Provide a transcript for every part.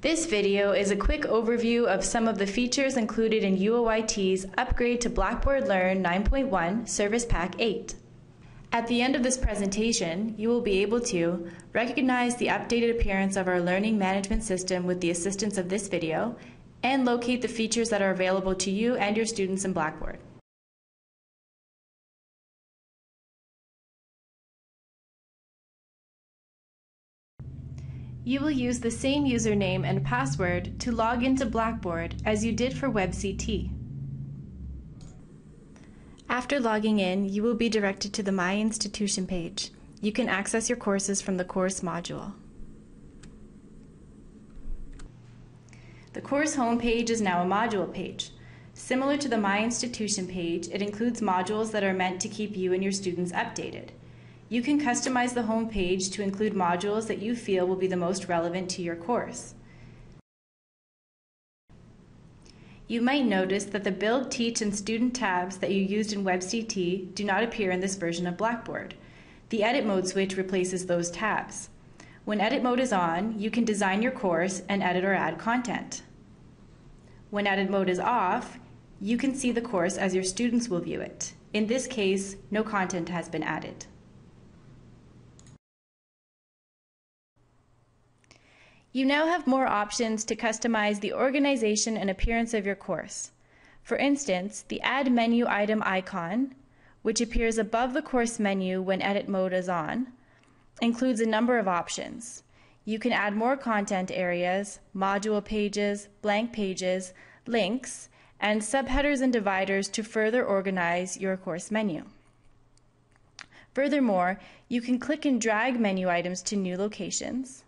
This video is a quick overview of some of the features included in UOIT's upgrade to Blackboard Learn 9.1 Service Pack 8. At the end of this presentation, you will be able to recognize the updated appearance of our learning management system with the assistance of this video and locate the features that are available to you and your students in Blackboard. You will use the same username and password to log into Blackboard as you did for WebCT. After logging in, you will be directed to the My Institution page. You can access your courses from the course module. The course homepage is now a module page. Similar to the My Institution page, it includes modules that are meant to keep you and your students updated. You can customize the home page to include modules that you feel will be the most relevant to your course. You might notice that the Build, Teach, and Student tabs that you used in WebCT do not appear in this version of Blackboard. The Edit Mode switch replaces those tabs. When Edit Mode is on, you can design your course and edit or add content. When Edit Mode is off, you can see the course as your students will view it. In this case, no content has been added. You now have more options to customize the organization and appearance of your course. For instance, the Add Menu Item icon, which appears above the course menu when edit mode is on, includes a number of options. You can add more content areas, module pages, blank pages, links, and subheaders and dividers to further organize your course menu. Furthermore, you can click and drag menu items to new locations,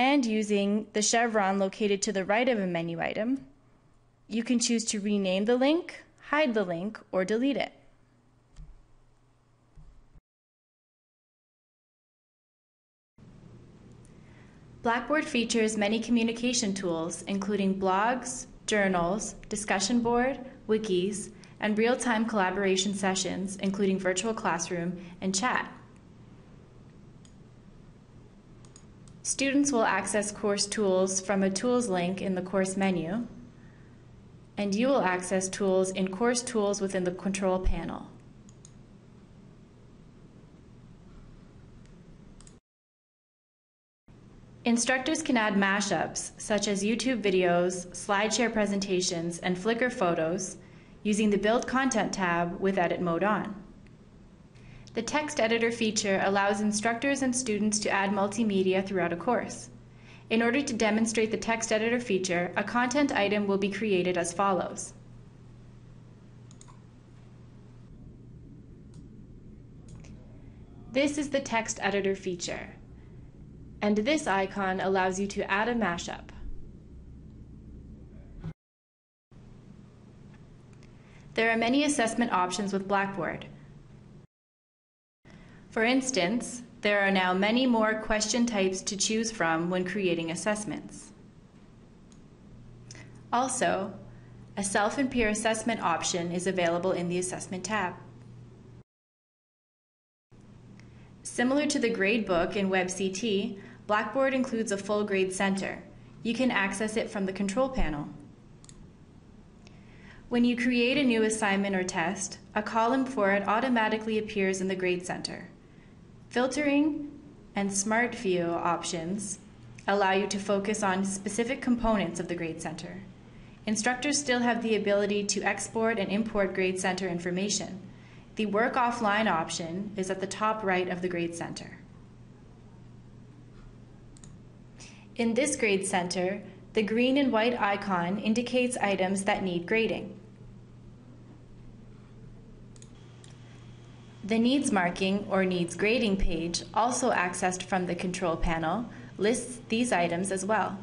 and using the chevron located to the right of a menu item, you can choose to rename the link, hide the link, or delete it. Blackboard features many communication tools, including blogs, journals, discussion board, wikis, and real-time collaboration sessions, including virtual classroom and chat. Students will access course tools from a tools link in the course menu, and you will access tools in course tools within the control panel. Instructors can add mashups, such as YouTube videos, SlideShare presentations, and Flickr photos, using the Build Content tab with Edit Mode on. The text editor feature allows instructors and students to add multimedia throughout a course. In order to demonstrate the text editor feature, a content item will be created as follows. This is the text editor feature. And this icon allows you to add a mashup. There are many assessment options with Blackboard. For instance, there are now many more question types to choose from when creating assessments. Also, a self and peer assessment option is available in the Assessment tab. Similar to the gradebook in WebCT, Blackboard includes a full grade center. You can access it from the control panel. When you create a new assignment or test, a column for it automatically appears in the Grade Center. Filtering and Smart View options allow you to focus on specific components of the Grade Center. Instructors still have the ability to export and import Grade Center information. The Work Offline option is at the top right of the Grade Center. In this Grade Center, the green and white icon indicates items that need grading. The Needs Marking or Needs Grading page, also accessed from the control panel, lists these items as well.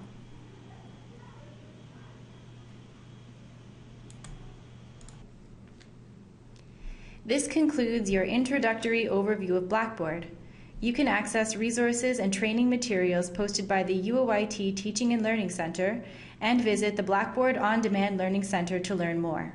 This concludes your introductory overview of Blackboard. You can access resources and training materials posted by the UOIT Teaching and Learning Center and visit the Blackboard On Demand Learning Center to learn more.